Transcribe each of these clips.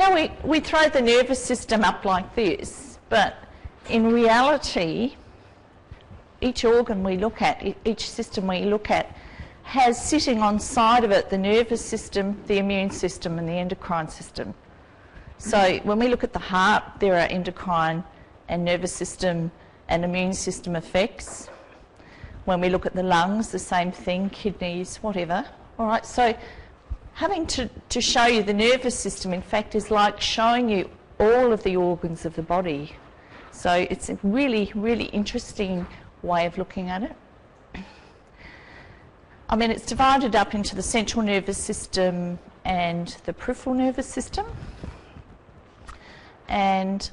Now we, we throw the nervous system up like this, but in reality, each organ we look at, each system we look at, has sitting on side of it the nervous system, the immune system, and the endocrine system. So when we look at the heart, there are endocrine and nervous system and immune system effects. When we look at the lungs, the same thing, kidneys, whatever. All right, so having to, to show you the nervous system, in fact, is like showing you all of the organs of the body. So it's a really, really interesting way of looking at it. I mean, it's divided up into the central nervous system and the peripheral nervous system. And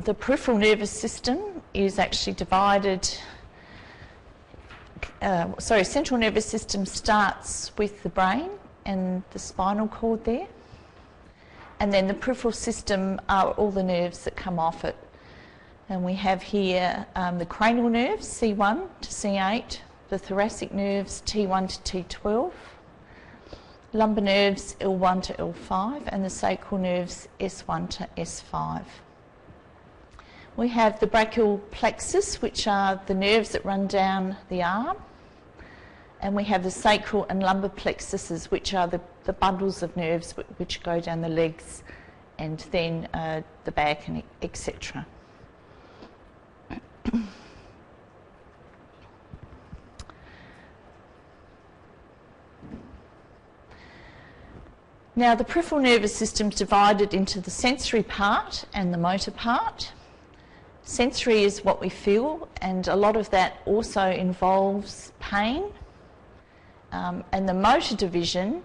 the peripheral nervous system is actually divided. Uh, sorry, central nervous system starts with the brain and the spinal cord there. And then the peripheral system are all the nerves that come off it. And we have here um, the cranial nerves, C1 to C8, the thoracic nerves, T1 to T12, lumbar nerves, L1 to L5, and the sacral nerves, S1 to S5. We have the brachial plexus, which are the nerves that run down the arm. And we have the sacral and lumbar plexuses, which are the, the bundles of nerves which go down the legs and then uh, the back and etc. now the peripheral nervous system is divided into the sensory part and the motor part. Sensory is what we feel and a lot of that also involves pain. Um, and the motor division,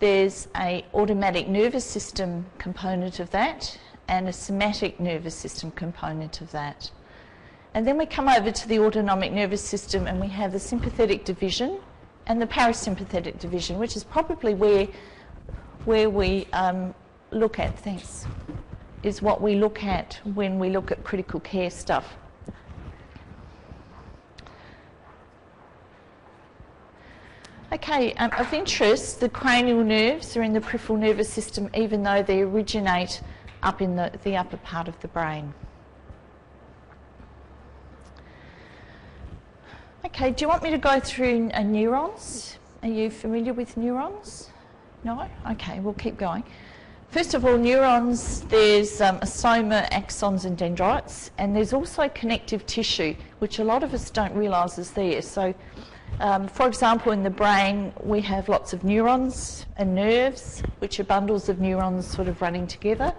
there's a autonomic nervous system component of that and a somatic nervous system component of that. And then we come over to the autonomic nervous system and we have the sympathetic division and the parasympathetic division, which is probably where, where we um, look at things, is what we look at when we look at critical care stuff. Okay, um, of interest, the cranial nerves are in the peripheral nervous system even though they originate up in the, the upper part of the brain. Okay, do you want me to go through uh, neurons? Are you familiar with neurons? No? Okay, we'll keep going. First of all, neurons, there's um, a soma, axons and dendrites, and there's also connective tissue, which a lot of us don't realise is there. So, um, for example, in the brain, we have lots of neurons and nerves, which are bundles of neurons sort of running together.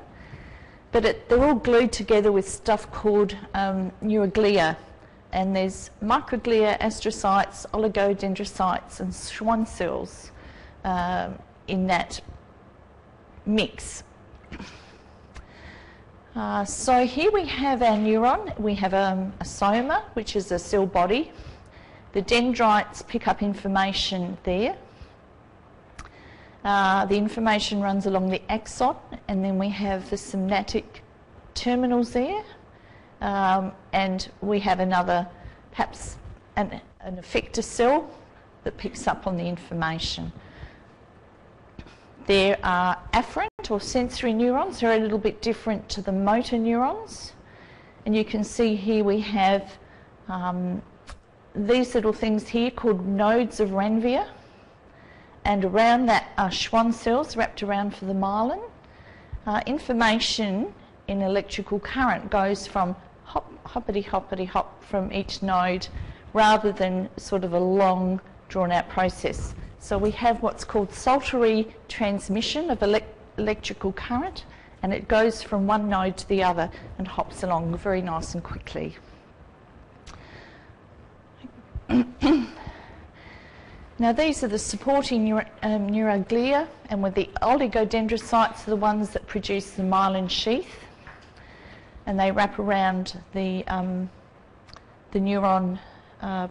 But it, they're all glued together with stuff called um, neuroglia, and there's microglia, astrocytes, oligodendrocytes, and Schwann cells um, in that mix. Uh, so here we have our neuron. We have um, a soma, which is a cell body. The dendrites pick up information there. Uh, the information runs along the axon, and then we have the synaptic terminals there. Um, and we have another, perhaps an, an effector cell that picks up on the information. There are afferent or sensory neurons. They're a little bit different to the motor neurons. And you can see here we have um, these little things here called nodes of Ranvier. And around that are Schwann cells wrapped around for the myelin. Uh, information in electrical current goes from hop, hoppity hoppity hop from each node rather than sort of a long drawn out process. So we have what's called saltatory transmission of elect electrical current and it goes from one node to the other and hops along very nice and quickly. Now these are the supporting neuro, um, neuroglia and with the oligodendrocytes are the ones that produce the myelin sheath and they wrap around the, um, the neuron uh,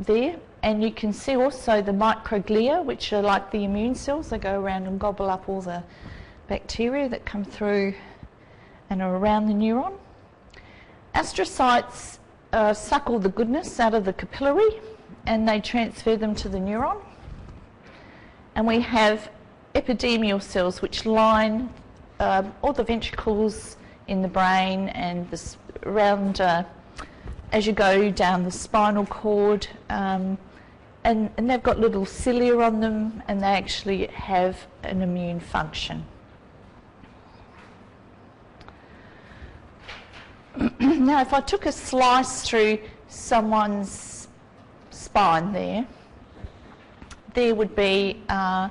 there. And you can see also the microglia, which are like the immune cells. They go around and gobble up all the bacteria that come through and are around the neuron. Astrocytes uh, suck all the goodness out of the capillary and they transfer them to the neuron. And we have epithelial cells which line um, all the ventricles in the brain and this around uh, as you go down the spinal cord. Um, and, and they've got little cilia on them and they actually have an immune function. now, if I took a slice through someone's spine there, there would be uh,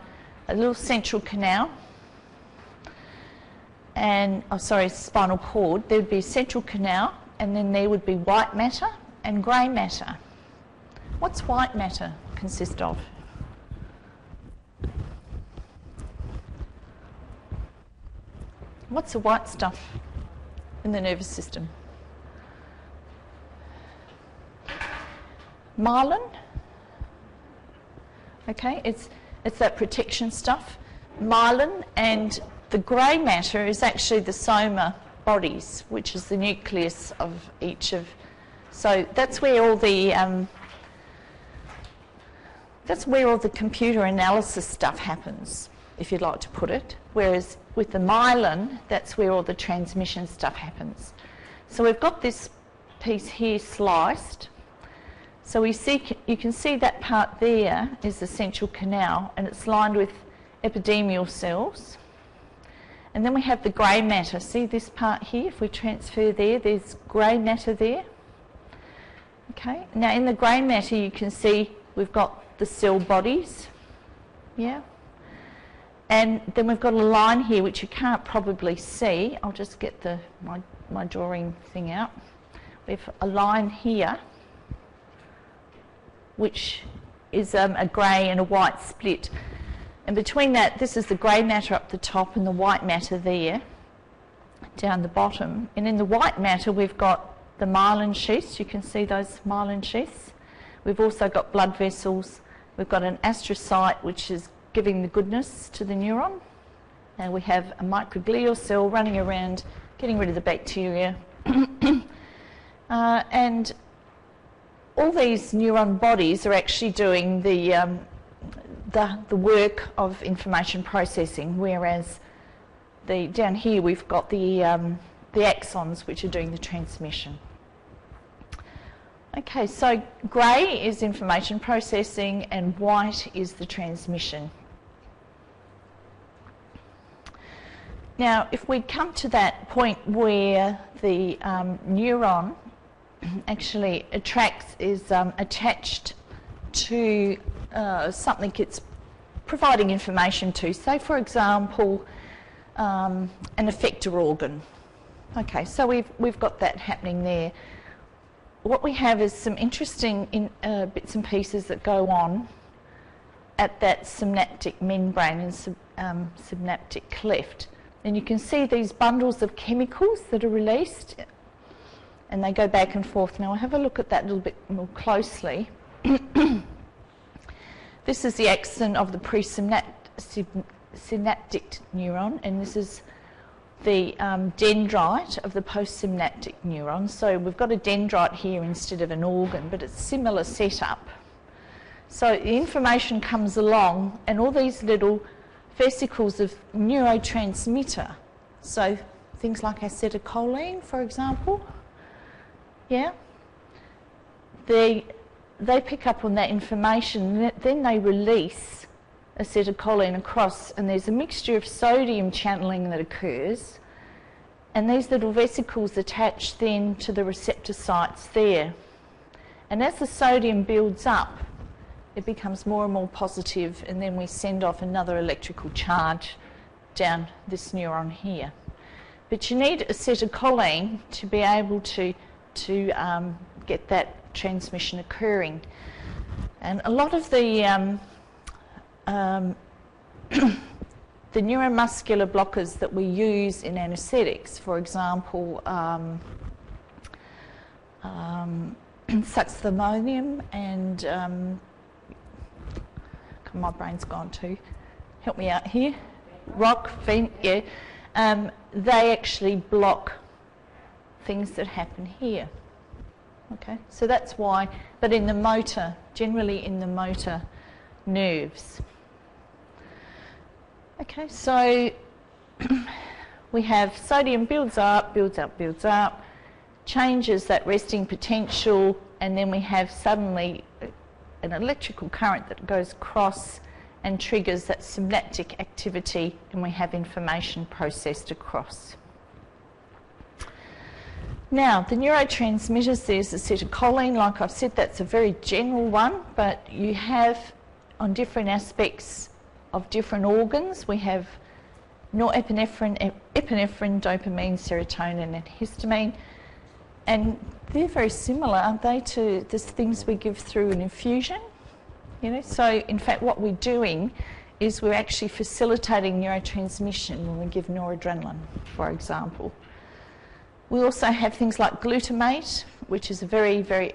a little central canal and, oh sorry, spinal cord. There would be a central canal and then there would be white matter and grey matter. What's white matter consist of? What's the white stuff in the nervous system? Myelin. Okay, it's, it's that protection stuff. Myelin and the grey matter is actually the soma bodies, which is the nucleus of each of. So that's where all the um, that's where all the computer analysis stuff happens, if you'd like to put it. Whereas with the myelin, that's where all the transmission stuff happens. So we've got this piece here sliced. So we see, you can see that part there is the central canal and it's lined with epithelial cells. And then we have the grey matter. See this part here? If we transfer there, there's grey matter there. Okay, now in the grey matter you can see we've got the cell bodies. Yeah. And then we've got a line here which you can't probably see. I'll just get the my, my drawing thing out. We have a line here which is um, a grey and a white split. And between that, this is the grey matter up the top and the white matter there down the bottom. And in the white matter, we've got the myelin sheaths. You can see those myelin sheaths. We've also got blood vessels. We've got an astrocyte, which is giving the goodness to the neuron. And we have a microglial cell running around, getting rid of the bacteria. uh, and all these neuron bodies are actually doing the um, the, the work of information processing, whereas the, down here we've got the, um, the axons which are doing the transmission. Okay, so grey is information processing and white is the transmission. Now, if we come to that point where the um, neuron actually a attracts, is um, attached to uh, something it's providing information to. Say, for example, um, an effector organ. Okay, so we've, we've got that happening there. What we have is some interesting in, uh, bits and pieces that go on at that synaptic membrane and sub, um, synaptic cleft. And you can see these bundles of chemicals that are released and they go back and forth. Now I'll have a look at that a little bit more closely. This is the axon of the presynaptic neuron, and this is the um, dendrite of the postsynaptic neuron. So we've got a dendrite here instead of an organ, but it's similar setup. So the information comes along, and all these little vesicles of neurotransmitter. So things like acetylcholine, for example, yeah, they they pick up on that information, then they release acetylcholine across, and there's a mixture of sodium channeling that occurs, and these little vesicles attach then to the receptor sites there. And as the sodium builds up, it becomes more and more positive, and then we send off another electrical charge down this neuron here. But you need acetylcholine to be able to, to um, get that transmission occurring. And a lot of the um, um, the neuromuscular blockers that we use in anaesthetics, for example, um, um, succinylcholine and um, my brain's gone too. Help me out here. Rock, vent, yeah. Um, they actually block things that happen here. Okay, so that's why, but in the motor, generally in the motor nerves. Okay, so we have sodium builds up, builds up, builds up, changes that resting potential, and then we have suddenly an electrical current that goes across and triggers that synaptic activity, and we have information processed across. Now, the neurotransmitters, there's acetylcholine, like I've said, that's a very general one, but you have on different aspects of different organs, we have norepinephrine, eh, epinephrine, dopamine, serotonin, and histamine. And they're very similar, aren't they, to the things we give through an infusion? You know, so in fact, what we're doing is we're actually facilitating neurotransmission when we give noradrenaline, for example. We also have things like glutamate, which is a very, very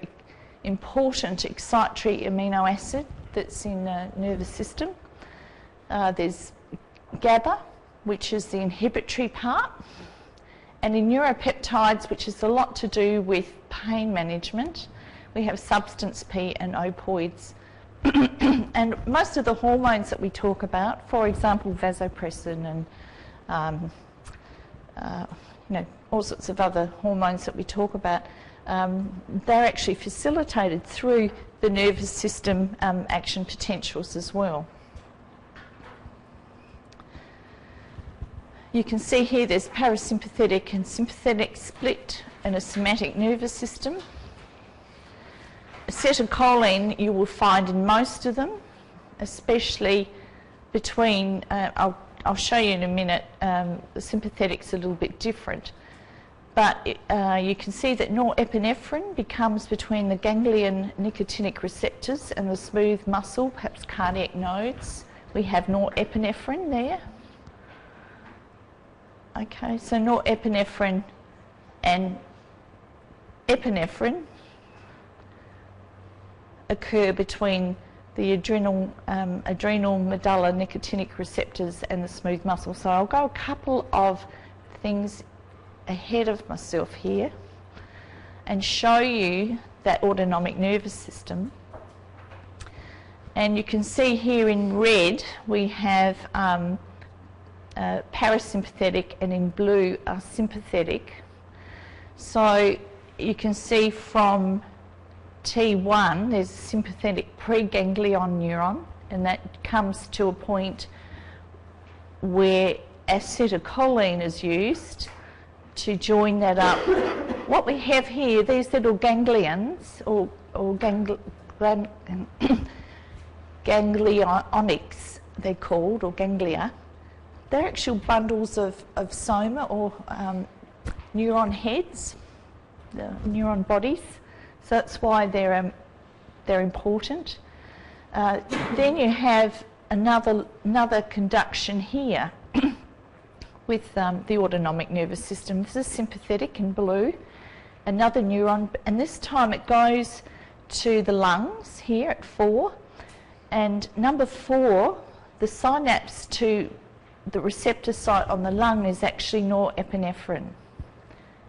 important excitatory amino acid that's in the nervous system. Uh, there's GABA, which is the inhibitory part. And in neuropeptides, which is a lot to do with pain management, we have substance P and opioids. and most of the hormones that we talk about, for example, vasopressin and um, uh, you know, all sorts of other hormones that we talk about, um, they're actually facilitated through the nervous system um, action potentials as well. You can see here there's parasympathetic and sympathetic split in a somatic nervous system. Acetylcholine you will find in most of them, especially between, uh, I'll, I'll, show you in a minute, um, the sympathetic's a little bit different. But uh, you can see that norepinephrine becomes between the ganglion nicotinic receptors and the smooth muscle, perhaps cardiac nodes. We have norepinephrine there. Okay, so norepinephrine and epinephrine occur between the adrenal, um, adrenal medulla nicotinic receptors and the smooth muscle. So I'll go a couple of things ahead of myself here and show you that autonomic nervous system. And you can see here in red we have um, uh, parasympathetic and in blue are sympathetic. So you can see from T1 there's a sympathetic preganglion neuron and that comes to a point where acetylcholine is used to join that up. what we have here, these little ganglions or, or gangli ganglionics they're called or ganglia they're actual bundles of, of soma or um, neuron heads, the neuron bodies. So that's why they're, um, they're important. Uh, then you have another, another conduction here with um, the autonomic nervous system. This is sympathetic in blue. Another neuron, and this time it goes to the lungs here at four. And number four, the synapse to the receptor site on the lung is actually norepinephrine,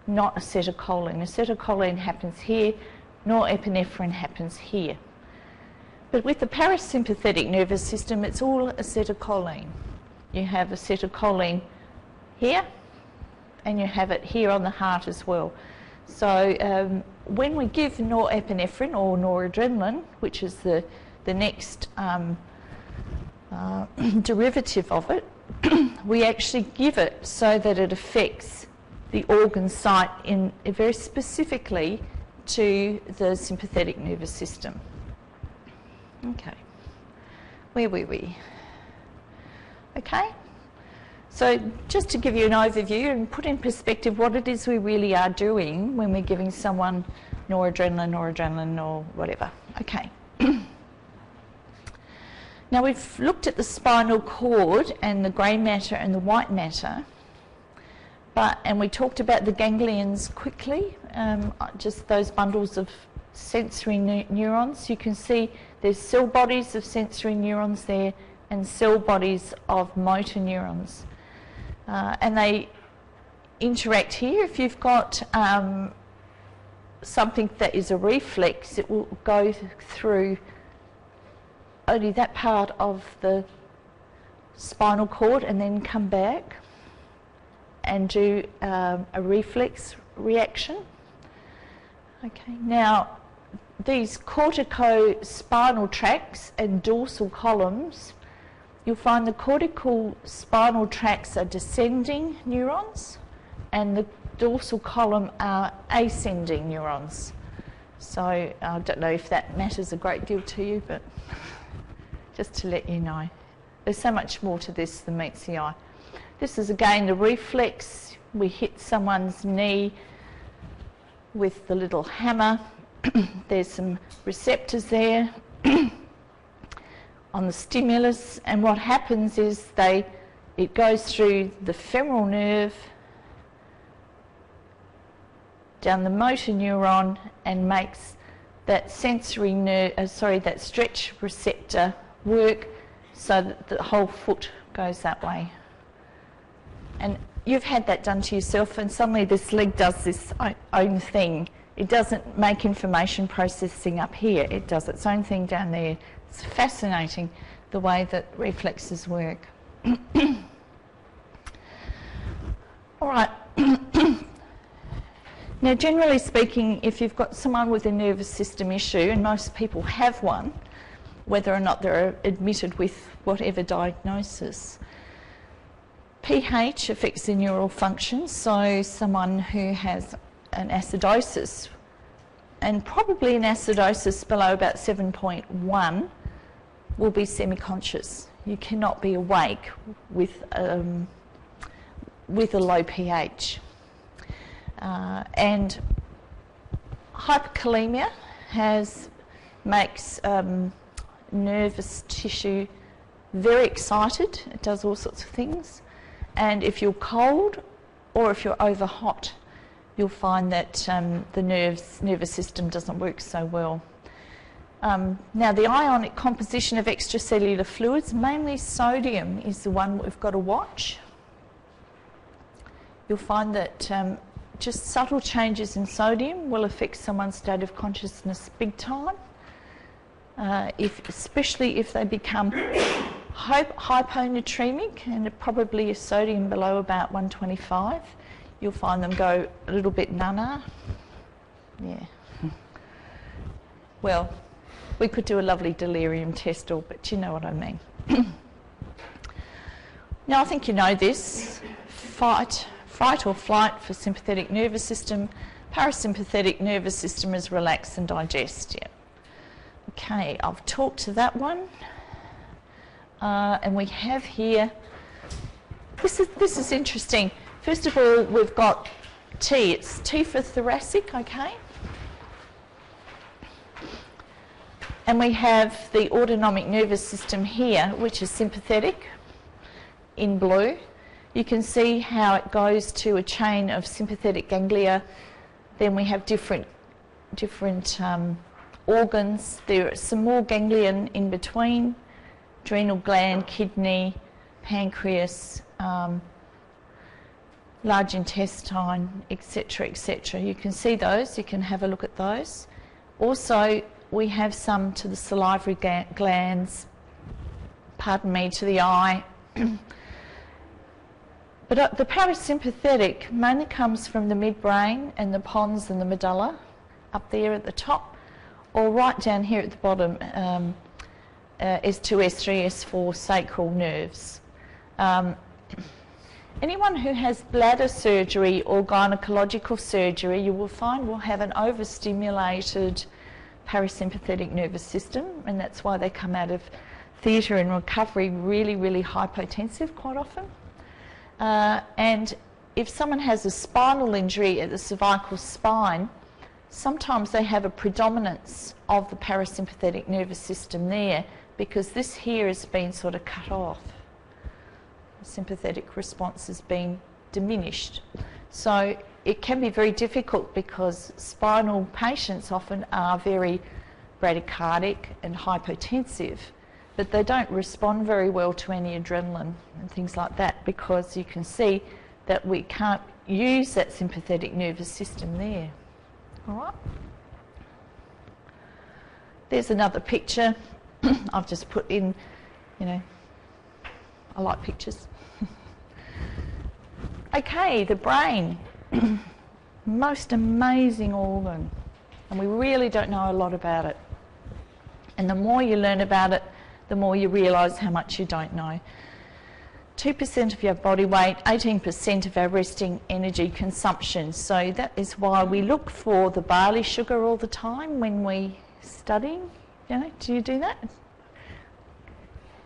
not acetylcholine. Acetylcholine happens here, norepinephrine happens here. But with the parasympathetic nervous system, it's all acetylcholine. You have acetylcholine here, and you have it here on the heart as well. So um, when we give norepinephrine or noradrenaline, which is the, the next um, uh, derivative of it, we actually give it so that it affects the organ site in very specifically to the sympathetic nervous system. Okay, where were we? Okay, so just to give you an overview and put in perspective what it is we really are doing when we're giving someone noradrenaline, noradrenaline, or whatever. Okay. Now we've looked at the spinal cord and the grey matter and the white matter, but and we talked about the ganglions quickly, um, just those bundles of sensory ne neurons. You can see there's cell bodies of sensory neurons there and cell bodies of motor neurons, uh, and they interact here. If you've got um, something that is a reflex, it will go through only that part of the spinal cord and then come back. And do um, a reflex reaction. Okay, now these corticospinal tracts and dorsal columns, you'll find the cortical spinal tracts are descending neurons and the dorsal column are ascending neurons. So I don't know if that matters a great deal to you, but just to let you know. There's so much more to this than meets the eye. This is again the reflex. We hit someone's knee with the little hammer. There's some receptors there on the stimulus, and what happens is they it goes through the femoral nerve down the motor neuron and makes that sensory nerve, uh, sorry, that stretch receptor work so that the whole foot goes that way. And you've had that done to yourself, and suddenly this leg does this own thing. It doesn't make information processing up here, it does its own thing down there. It's fascinating the way that reflexes work. All right. now, generally speaking, if you've got someone with a nervous system issue, and most people have one, whether or not they're admitted with whatever diagnosis. pH affects the neural function, so someone who has an acidosis, and probably an acidosis below about 7.1, will be semi-conscious. You cannot be awake with, um, with a low pH. Uh, and hyperkalemia has makes um, nervous tissue very excited. It does all sorts of things. And if you're cold or if you're over hot, you'll find that um, the nerves, nervous system doesn't work so well. Um, now, the ionic composition of extracellular fluids, mainly sodium, is the one we've got to watch. You'll find that um, just subtle changes in sodium will affect someone's state of consciousness big time uh, if, especially if they become hyponatremic and probably a sodium below about 125, you'll find them go a little bit nana. Yeah. Well, we could do a lovely delirium test, all, but you know what I mean. now, I think you know this. Fight, fight or flight for sympathetic nervous system. Parasympathetic nervous system is relax and digest. Yeah. Okay, I've talked to that one. Uh, and we have here, this is, this is interesting. First of all, we've got T. It's T for thoracic, okay? And we have the autonomic nervous system here, which is sympathetic in blue. You can see how it goes to a chain of sympathetic ganglia. Then we have different, different um, organs. There are some more ganglion in between, adrenal gland, kidney, pancreas, um, large intestine, etc., etc. You can see those, you can have a look at those. Also, we have some to the salivary glands, pardon me, to the eye. but uh, the parasympathetic mainly comes from the midbrain and the pons and the medulla up there at the top or right down here at the bottom um, uh, S2, S3, S4 sacral nerves. Um, anyone who has bladder surgery or gynecological surgery, you will find will have an overstimulated parasympathetic nervous system, and that's why they come out of theatre and recovery really, really hypotensive quite often. Uh, and if someone has a spinal injury at the cervical spine, sometimes they have a predominance of the parasympathetic nervous system there because this here has been sort of cut off. The sympathetic response has been diminished. So it can be very difficult because spinal patients often are very bradycardic and hypotensive, but they don't respond very well to any adrenaline and things like that because you can see that we can't use that sympathetic nervous system there. All right. There's another picture. I've just put in, you know, I like pictures. Okay, the brain. Most amazing organ. And we really don't know a lot about it. And the more you learn about it, the more you realise how much you don't know. 2% of your body weight, 18% of our resting energy consumption. So that is why we look for the barley sugar all the time when we study. Do you do that?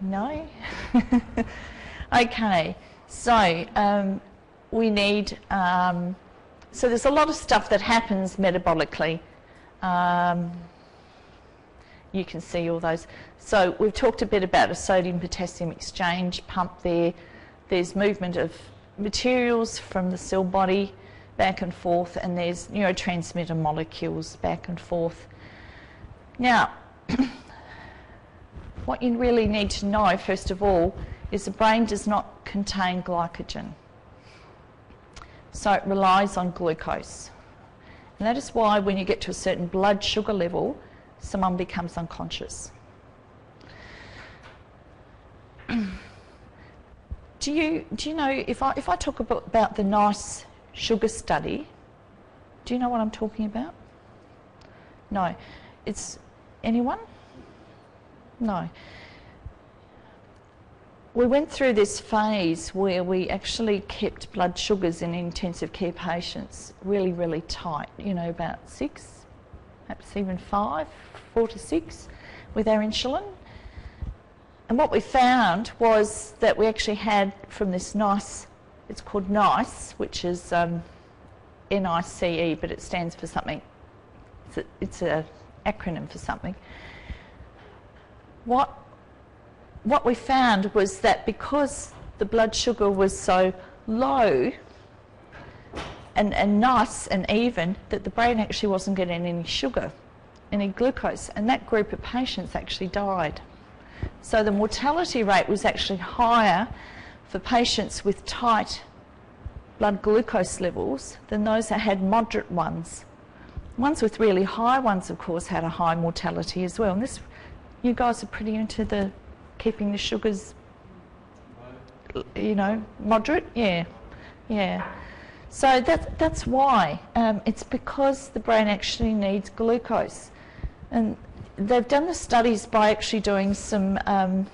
No? okay, so um, we need, um, so there's a lot of stuff that happens metabolically. Um, you can see all those. So we've talked a bit about a sodium potassium exchange pump there. There's movement of materials from the cell body back and forth, and there's neurotransmitter molecules back and forth. Now, what you really need to know, first of all, is the brain does not contain glycogen. So it relies on glucose. And that is why when you get to a certain blood sugar level, someone becomes unconscious. do you do you know if I if I talk about, the NICE sugar study, do you know what I'm talking about? No. It's anyone? No. We went through this phase where we actually kept blood sugars in intensive care patients really, really tight, you know, about six, perhaps even five, four to six with our insulin. And what we found was that we actually had from this NICE, it's called NICE, which is um, N-I-C-E, but it stands for something. It's an acronym for something what, what we found was that because the blood sugar was so low and, and nice and even, that the brain actually wasn't getting any sugar, any glucose, and that group of patients actually died. So the mortality rate was actually higher for patients with tight blood glucose levels than those that had moderate ones. Ones with really high ones, of course, had a high mortality as well. And this you guys are pretty into the keeping the sugars, you know, moderate. Yeah, yeah. So that, that's why. Um, it's because the brain actually needs glucose. And they've done the studies by actually doing some. Um,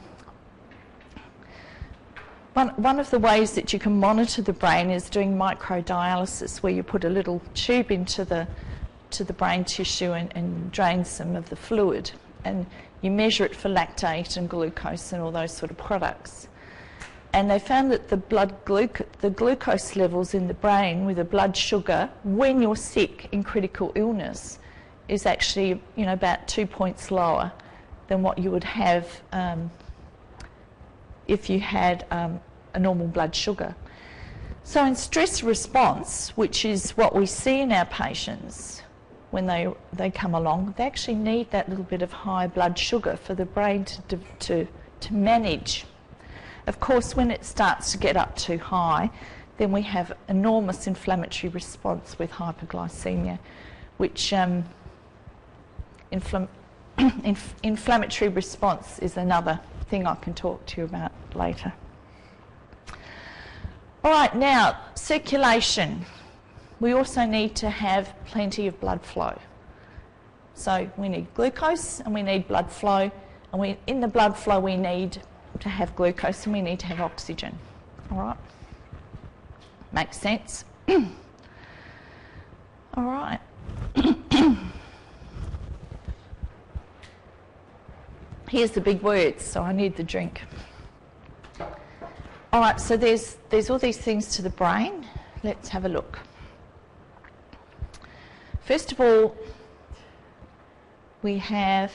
one, one of the ways that you can monitor the brain is doing microdialysis, where you put a little tube into the, to the brain tissue and, and drain some of the fluid. And you measure it for lactate and glucose and all those sort of products. And they found that the blood gluc- the glucose levels in the brain with the blood sugar when you're sick in critical illness is actually you know about two points lower than what you would have um, if you had um, a normal blood sugar. So in stress response, which is what we see in our patients, when they, they come along, they actually need that little bit of high blood sugar for the brain to, to, to manage. Of course, when it starts to get up too high, then we have enormous inflammatory response with hyperglycemia, which um, infl inf inflammatory response is another thing I can talk to you about later. All right, now circulation we also need to have plenty of blood flow. So we need glucose and we need blood flow, and we, in the blood flow we need to have glucose and we need to have oxygen. All right? Makes sense? All right. Here's the big words, so I need the drink. All right, so there's, there's all these things to the brain. Let's have a look. First of all, we have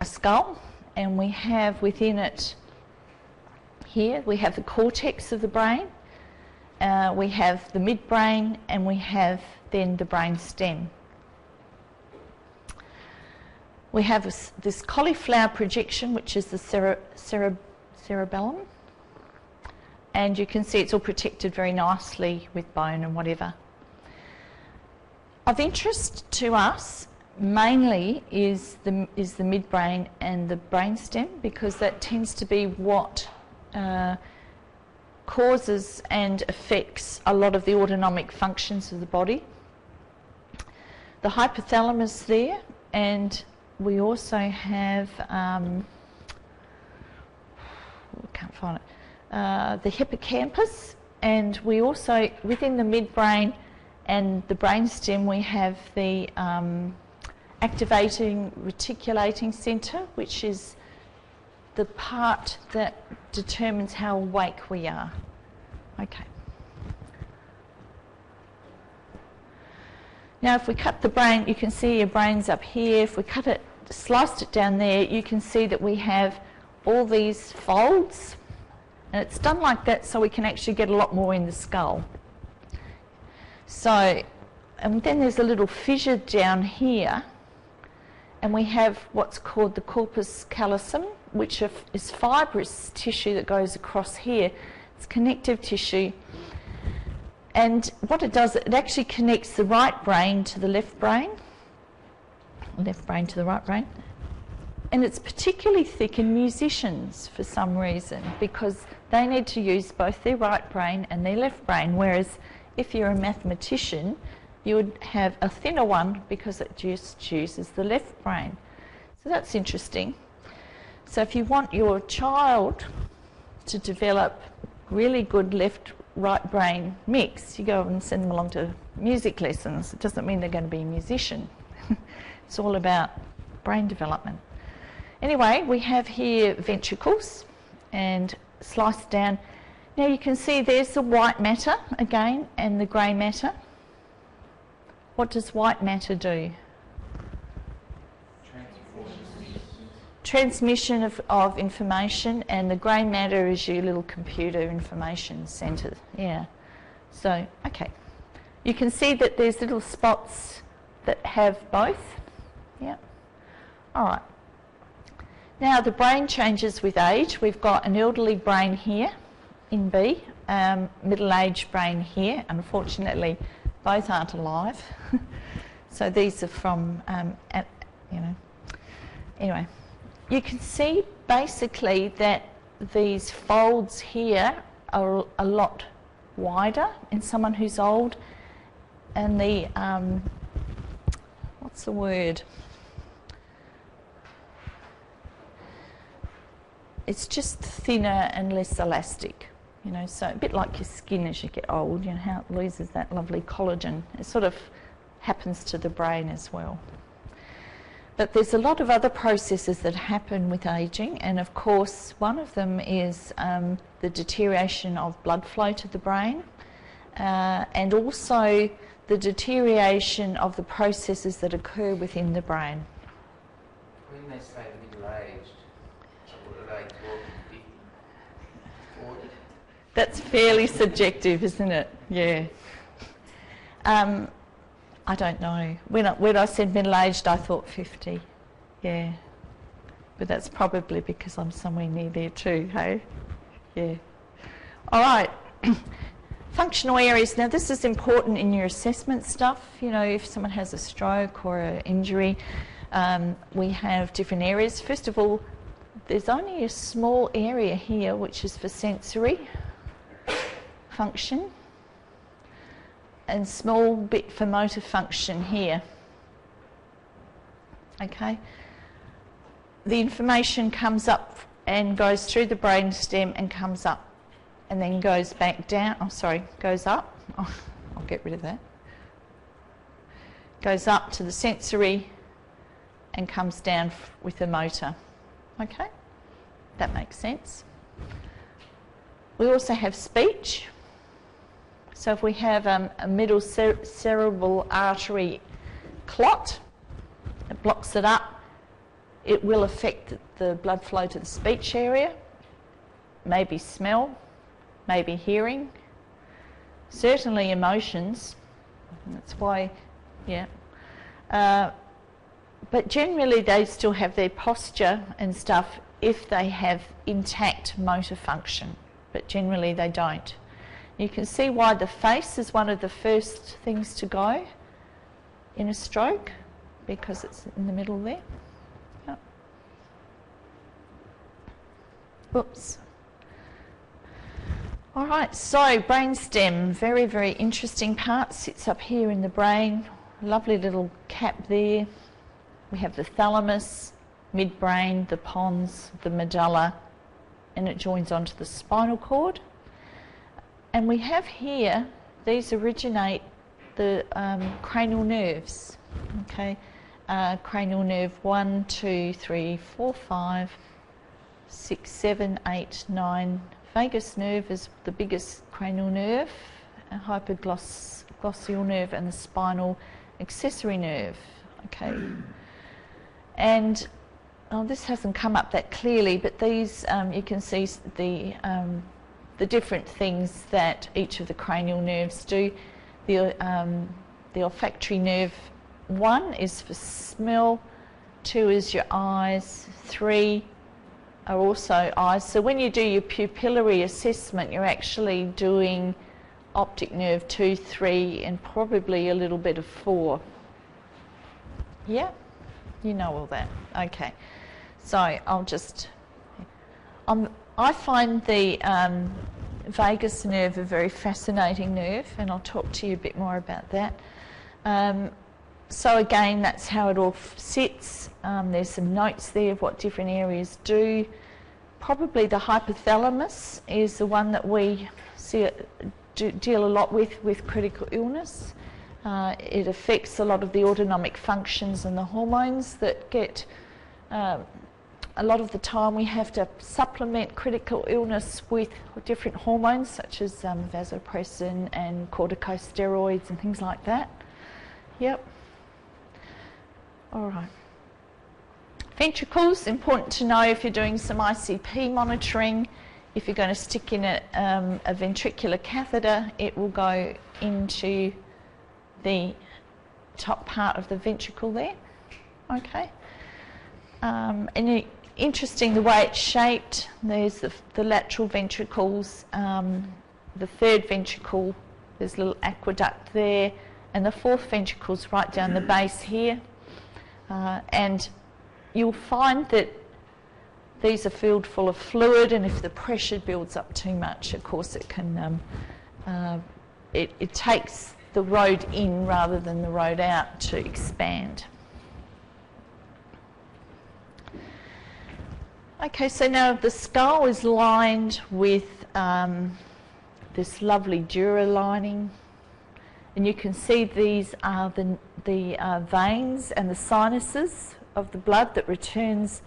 a skull and we have within it here, we have the cortex of the brain, uh, we have the midbrain and we have then the brain stem. We have this cauliflower projection which is the cere cere cerebellum and you can see it's all protected very nicely with bone and whatever. Of interest to us mainly is the, is the midbrain and the brainstem because that tends to be what uh, causes and affects a lot of the autonomic functions of the body. The hypothalamus there, and we also have, um, can't find it, uh, the hippocampus, and we also, within the midbrain and the brainstem, we have the um, activating reticulating centre, which is the part that determines how awake we are. Okay. Now if we cut the brain, you can see your brain's up here. If we cut it, sliced it down there, you can see that we have all these folds. And it's done like that so we can actually get a lot more in the skull. So, and then there's a little fissure down here. And we have what's called the corpus callosum, which is fibrous tissue that goes across here. It's connective tissue. And what it does, it actually connects the right brain to the left brain, left brain to the right brain. And it's particularly thick in musicians for some reason because they need to use both their right brain and their left brain. Whereas if you're a mathematician, you would have a thinner one because it just uses the left brain. So that's interesting. So if you want your child to develop really good left right brain mix, you go and send them along to music lessons. It doesn't mean they're going to be a musician. it's all about brain development. Anyway, we have here ventricles and sliced down. Now you can see there's the white matter again and the grey matter. What does white matter do? transmission of, of information and the grey matter is your little computer information centre. Yeah. So, okay. You can see that there's little spots that have both. Yeah. All right. Now the brain changes with age. We've got an elderly brain here in B, um, middle-aged brain here. Unfortunately, both aren't alive. so these are from, um, at, you know, anyway you can see basically that these folds here are a lot wider in someone who's old and the um, what's the word it's just thinner and less elastic you know so a bit like your skin as you get old you know how it loses that lovely collagen it sort of happens to the brain as well but there's a lot of other processes that happen with ageing, and of course, one of them is um, the deterioration of blood flow to the brain, uh, and also the deterioration of the processes that occur within the brain. When they say middle aged, what are they talking 40? That's fairly subjective, isn't it? Yeah. Um, I don't know. When I, when I said middle aged, I thought 50. Yeah. But that's probably because I'm somewhere near there too, hey? Yeah. All right. Functional areas. Now, this is important in your assessment stuff. You know, if someone has a stroke or an injury, um, we have different areas. First of all, there's only a small area here which is for sensory function and small bit for motor function here. Okay. The information comes up and goes through the brain stem and comes up and then goes back down. Oh, sorry, goes up. Oh, I'll get rid of that. Goes up to the sensory and comes down with the motor. Okay, that makes sense. We also have speech. So if we have um, a middle cerebral artery clot, it blocks it up, it will affect the blood flow to the speech area, maybe smell, maybe hearing, certainly emotions. That's why, yeah. Uh, but generally, they still have their posture and stuff if they have intact motor function, but generally, they don't. You can see why the face is one of the first things to go in a stroke because it's in the middle there. Yep. Oops. All right, so brainstem, very, very interesting part, sits up here in the brain. Lovely little cap there. We have the thalamus, midbrain, the pons, the medulla, and it joins onto the spinal cord. And we have here, these originate the um, cranial nerves, okay? Uh, cranial nerve 1, 2, 3, 4, 5, 6, 7, 8, 9. Vagus nerve is the biggest cranial nerve, hypoglossal nerve, and the spinal accessory nerve, okay? And oh, this hasn't come up that clearly, but these, um, you can see the, um, the different things that each of the cranial nerves do. The, um, the olfactory nerve, one is for smell, two is your eyes, three are also eyes. So when you do your pupillary assessment, you're actually doing optic nerve 2, 3 and probably a little bit of 4. Yeah, you know all that. Okay. So I'll just, um, I find the um, vagus nerve a very fascinating nerve, and I'll talk to you a bit more about that. Um, so again, that's how it all sits. Um, there's some notes there of what different areas do. Probably the hypothalamus is the one that we see do, deal a lot with with critical illness. Uh, it affects a lot of the autonomic functions and the hormones that get um, a lot of the time we have to supplement critical illness with different hormones such as um, vasopressin and corticosteroids and things like that. Yep. All right. Ventricles, important to know if you're doing some ICP monitoring. If you're going to stick in a, um, a ventricular catheter, it will go into the top part of the ventricle there. Okay. Um, interesting the way it's shaped. There's the, the lateral ventricles, um, the third ventricle, there's a little aqueduct there, and the fourth ventricle's right down the base here. Uh, and you'll find that these are filled full of fluid, and if the pressure builds up too much, of course, it can um, uh, it, it takes the road in rather than the road out to expand. Okay, so now the skull is lined with um, this lovely dura lining, and you can see these are the, the uh, veins and the sinuses of the blood that returns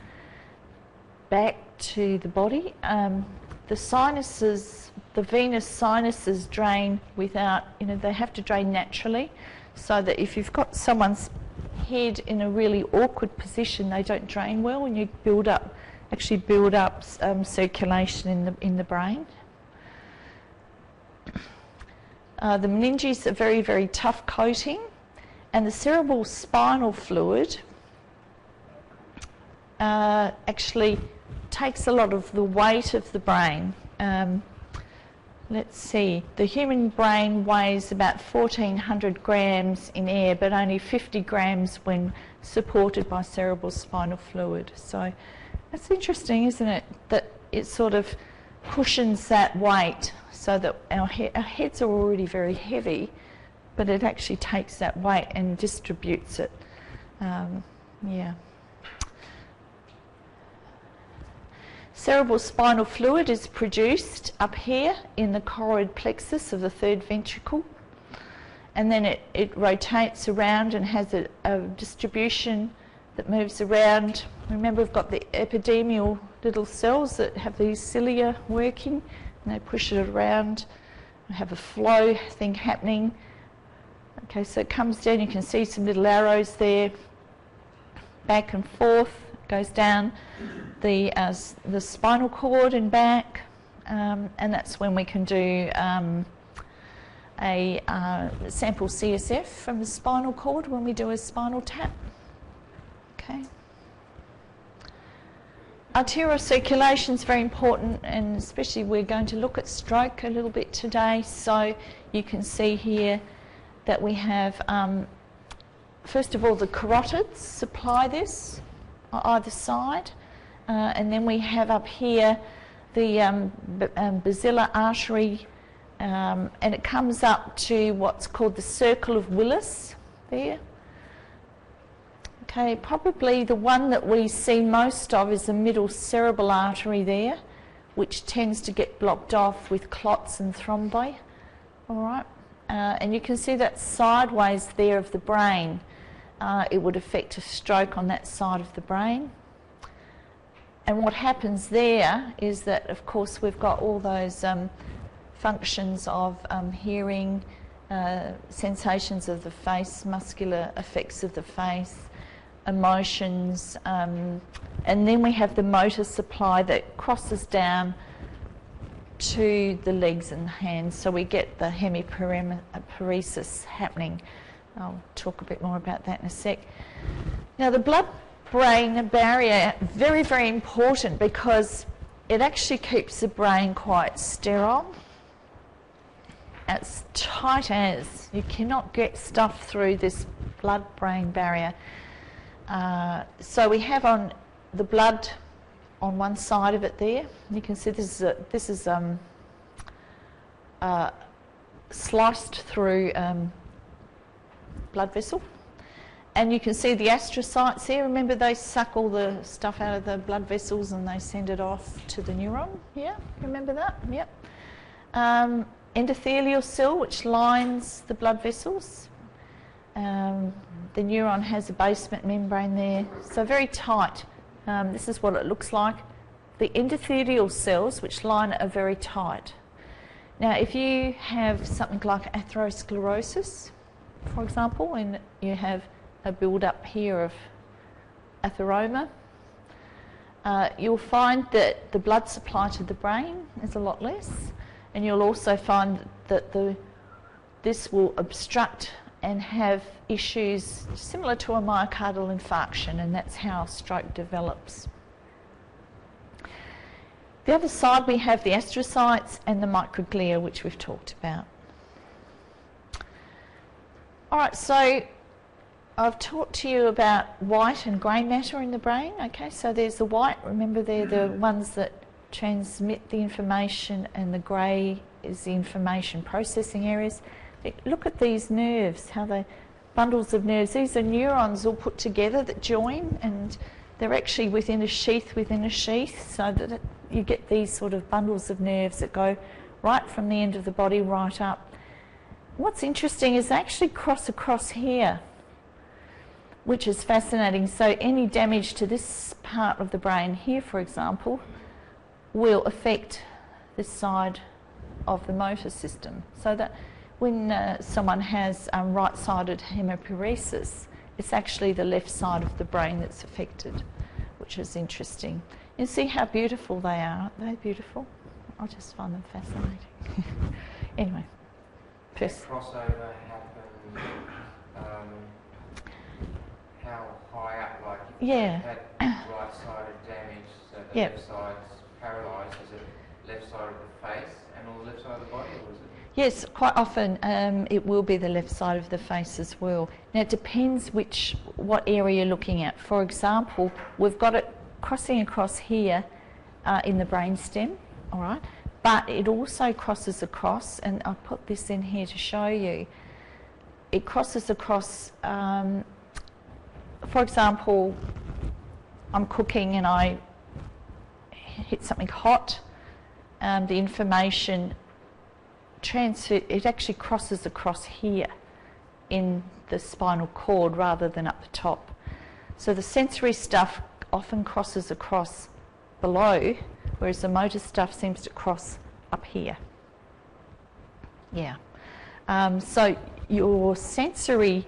back to the body. Um, the sinuses, the venous sinuses drain without, you know, they have to drain naturally, so that if you've got someone's head in a really awkward position, they don't drain well, and you build up actually build up um, circulation in the, in the brain. Uh, the meninges are very, very tough coating, and the cerebral spinal fluid uh, actually takes a lot of the weight of the brain. Um, let's see, the human brain weighs about 1400 grams in air, but only 50 grams when supported by cerebral spinal fluid. So that's interesting, isn't it? That it sort of cushions that weight so that our, he- our heads are already very heavy, but it actually takes that weight and distributes it. Um, yeah. Cerebral spinal fluid is produced up here in the choroid plexus of the third ventricle, and then it, it rotates around and has a, a distribution that moves around. Remember, we've got the ependymal little cells that have these cilia working, and they push it around. We have a flow thing happening. Okay, so it comes down, you can see some little arrows there, back and forth, goes down the, uh, the spinal cord and back, um, and that's when we can do um, a uh, sample CSF from the spinal cord when we do a spinal tap. Okay. Arterial circulation is very important, and especially we're going to look at stroke a little bit today. So you can see here that we have, um, first of all, the carotids supply this on either side, uh, and then we have up here the um, um, basilar artery, um, and it comes up to what's called the circle of Willis there. Okay, probably the one that we see most of is the middle cerebral artery there, which tends to get blocked off with clots and thrombi. All right, uh, and you can see that sideways there of the brain. Uh, it would affect a stroke on that side of the brain. And what happens there is that, of course, we've got all those um, functions of um, hearing, uh, sensations of the face, muscular effects of the face, emotions, um, and then we have the motor supply that crosses down to the legs and hands. So we get the hemiparesis happening. I'll talk a bit more about that in a sec. Now, the blood brain barrier very very important because it actually keeps the brain quite sterile as tight as you cannot get stuff through this blood brain barrier uh, so we have on the blood on one side of it there you can see this is a, this is um, uh, sliced through um, blood vessel and you can see the astrocytes there. Remember, they suck all the stuff out of the blood vessels and they send it off to the neuron. Yeah, remember that? Yep. Um, endothelial cell, which lines the blood vessels. Um, the neuron has a basement membrane there, so very tight. Um, this is what it looks like. The endothelial cells, which line it, are very tight. Now, if you have something like atherosclerosis, for example, and you have a build-up here of atheroma. Uh, you'll find that the blood supply to the brain is a lot less, and you'll also find that the, this will obstruct and have issues similar to a myocardial infarction, and that's how stroke develops. The other side, we have the astrocytes and the microglia, which we've talked about. All right, so I've talked to you about white and grey matter in the brain. Okay, so there's the white, remember they're the mm. ones that transmit the information, and the grey is the information processing areas. Look at these nerves, how they bundles of nerves. These are neurons all put together that join, and they're actually within a sheath within a sheath, so that you get these sort of bundles of nerves that go right from the end of the body right up. What's interesting is they actually cross across here which is fascinating. So any damage to this part of the brain here, for example, will affect this side of the motor system. So that when uh, someone has um, right-sided hemiparesis, it's actually the left side of the brain that's affected, which is interesting. You see how beautiful they are, aren't they beautiful? I just find them fascinating. anyway. First. Crossover happens um, how high up, like Yeah. right-sided damage, so the Yep. left side's paralysed, is it left side of the face and all the left side of the body, or is it? Yes, quite often um, it will be the left side of the face as well. Now it depends which what area you're looking at. For example, we've got it crossing across here uh, in the brainstem, all right, but it also crosses across, and I'll put this in here to show you. It crosses across. Um, for example, I'm cooking and I hit something hot. Um, the information transfer, it actually crosses across here in the spinal cord rather than up the top. So the sensory stuff often crosses across below, whereas the motor stuff seems to cross up here. Yeah. Um, so your sensory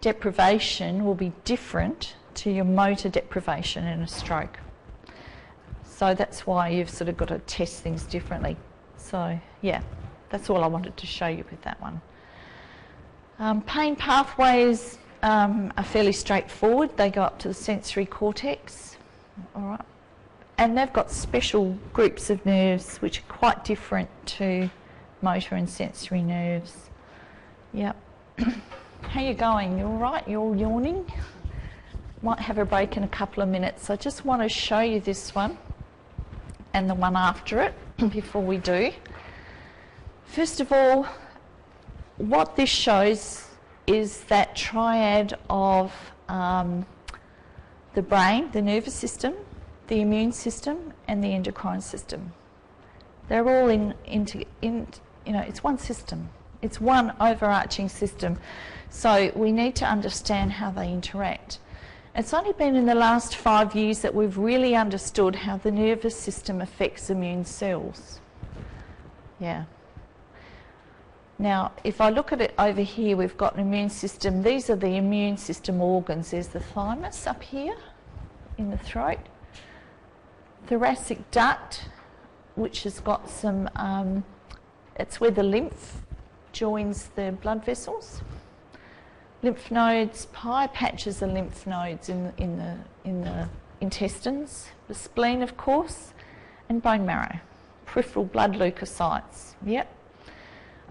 deprivation will be different to your motor deprivation in a stroke. So that's why you've sort of got to test things differently. So, yeah, that's all I wanted to show you with that one. Um, pain pathways um, are fairly straightforward. They go up to the sensory cortex, all right, and they've got special groups of nerves which are quite different to motor and sensory nerves. Yep. How you going? You all right? You all yawning? Might have a break in a couple of minutes. I just want to show you this one. and the one after it before we do. First of all, what this shows is that triad of um, the brain, the nervous system, the immune system, and the endocrine system. They're all in, in, you know, it's one system. It's one overarching system. So we need to understand how they interact. It's only been in the last five years that we've really understood how the nervous system affects immune cells. Yeah. Now, if I look at it over here, we've got an immune system. These are the immune system organs. There's the thymus up here in the throat, thoracic duct, which has got some, um, it's where the lymph joins the blood vessels. Lymph nodes, Peyer's patches of lymph nodes in, in, the, in the intestines, the spleen, of course, and bone marrow, peripheral blood leukocytes. Yep.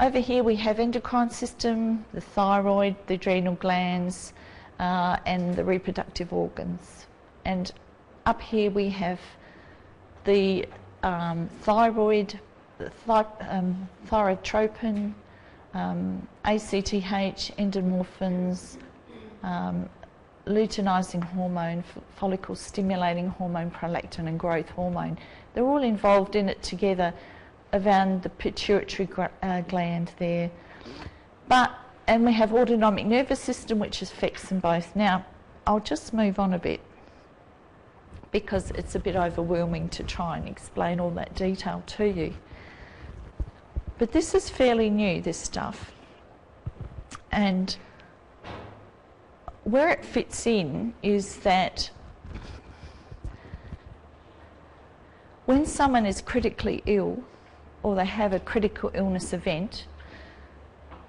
Over here we have endocrine system, the thyroid, the adrenal glands, uh, and the reproductive organs. And up here we have the um, thyroid, the um, thyrotropin, um, ACTH, endomorphins, um, luteinizing hormone, follicle stimulating hormone, prolactin, and growth hormone. They're all involved in it together around the pituitary uh, gland there. But, and we have autonomic nervous system which affects them both. Now, I'll just move on a bit because it's a bit overwhelming to try and explain all that detail to you. But this is fairly new, this stuff. And where it fits in is that when someone is critically ill, or they have a critical illness event,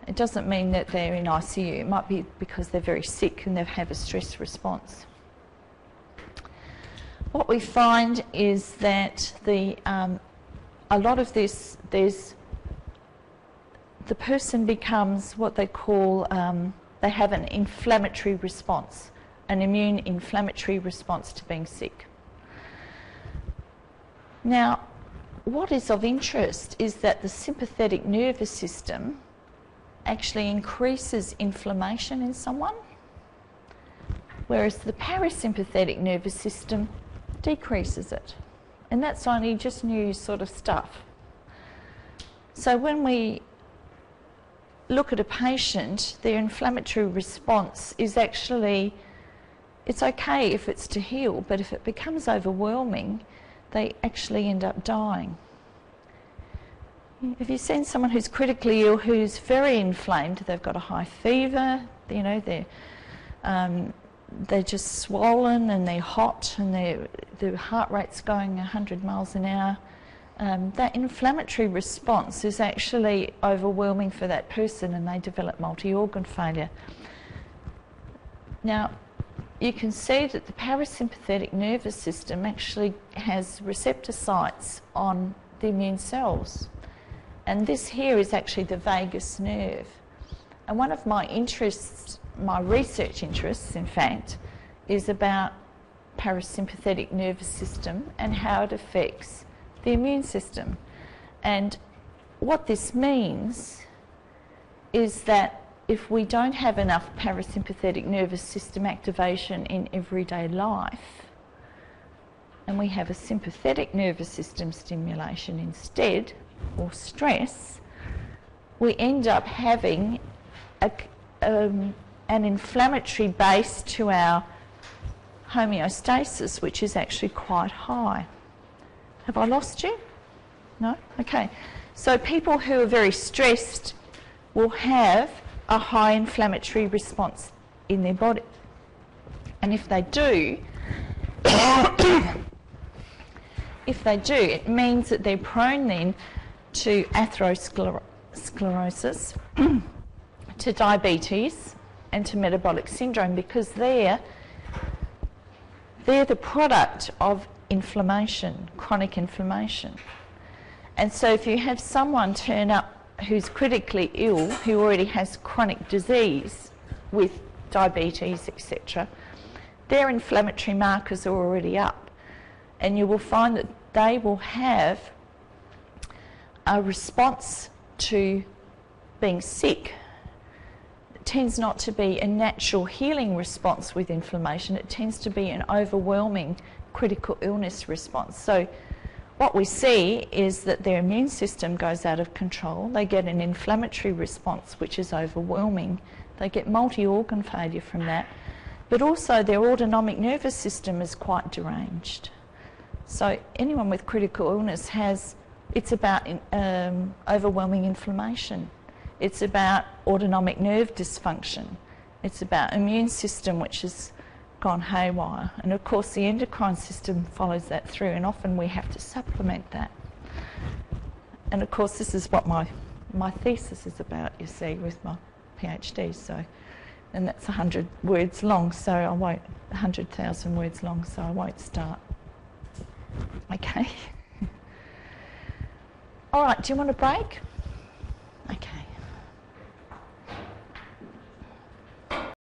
it doesn't mean that they're in ICU. It might be because they're very sick and they have a stress response. What we find is that the um, a lot of this there's the person becomes what they call um, they have an inflammatory response, an immune inflammatory response to being sick. Now, what is of interest is that the sympathetic nervous system actually increases inflammation in someone, whereas the parasympathetic nervous system decreases it. And that's only just new sort of stuff. So when we look at a patient, their inflammatory response is actually, it's okay if it's to heal, but if it becomes overwhelming, they actually end up dying. If you send someone who's critically ill, who's very inflamed, they've got a high fever, you know, they're, um, they're just swollen and they're hot and their heart rate's going 100 miles an hour, um, that inflammatory response is actually overwhelming for that person and they develop multi-organ failure. Now, you can see that the parasympathetic nervous system actually has receptor sites on the immune cells. And this here is actually the vagus nerve. And one of my interests, my research interests, in fact, is about parasympathetic nervous system and how it affects the immune system. And what this means is that if we don't have enough parasympathetic nervous system activation in everyday life, and we have a sympathetic nervous system stimulation instead, or stress, we end up having a, um, an inflammatory base to our homeostasis, which is actually quite high. Have I lost you? No? Okay. So people who are very stressed will have a high inflammatory response in their body. And if they do, if they do, it means that they're prone then to atherosclerosis, to diabetes, and to metabolic syndrome because they're, they're the product of inflammation, chronic inflammation. And so if you have someone turn up who's critically ill, who already has chronic disease with diabetes, etc., their inflammatory markers are already up. And you will find that they will have a response to being sick. It tends not to be a natural healing response with inflammation, it tends to be an overwhelming critical illness response. So, what we see is that their immune system goes out of control, they get an inflammatory response which is overwhelming, they get multi organ failure from that, but also their autonomic nervous system is quite deranged. So, anyone with critical illness has it's about um, overwhelming inflammation. It's about autonomic nerve dysfunction. It's about immune system which has gone haywire. And of course, the endocrine system follows that through, and often we have to supplement that. And of course, this is what my, my thesis is about, you see, with my PhD. So, and that's 100 words long, so I won't, 100,000 words long, so I won't start. Okay. All right, do you want a break?